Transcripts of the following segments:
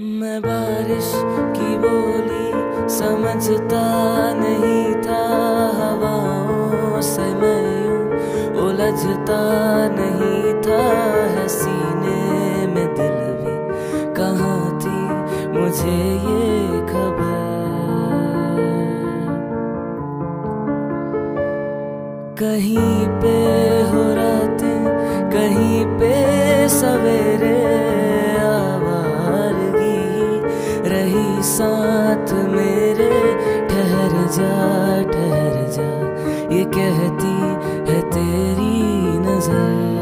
मैं बारिश की बोली, समझता नहीं था हवाओं से मैं उलझता नहीं था है सीने में दिल भी। कहाँ थी मुझे ये खबर? कहीं पे साथ मेरे, ठहर जा ठहर जा। ये कहती है तेरी नज़र।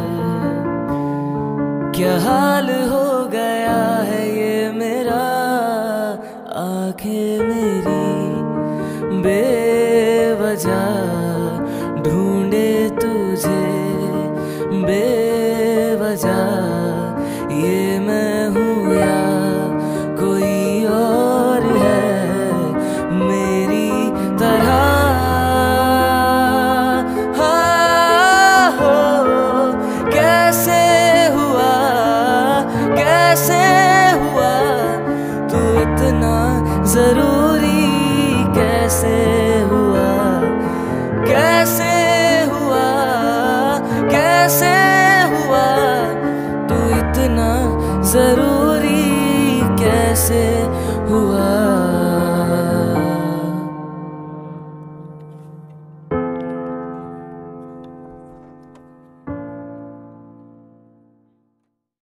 क्या हाल हो गया है ये मेरा? आँखें मेरी बेवजह ढूंढे इतना ज़रूरी कैसे हुआ? कैसे हुआ? कैसे हुआ? तू इतना ज़रूरी कैसे हुआ?